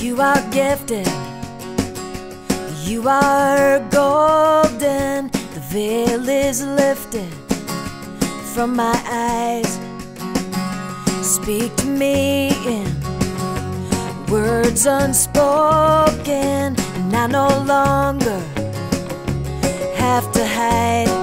You are gifted, you are golden. The veil is lifted from my eyes. Speak to me in words unspoken, and I no longer have to hide.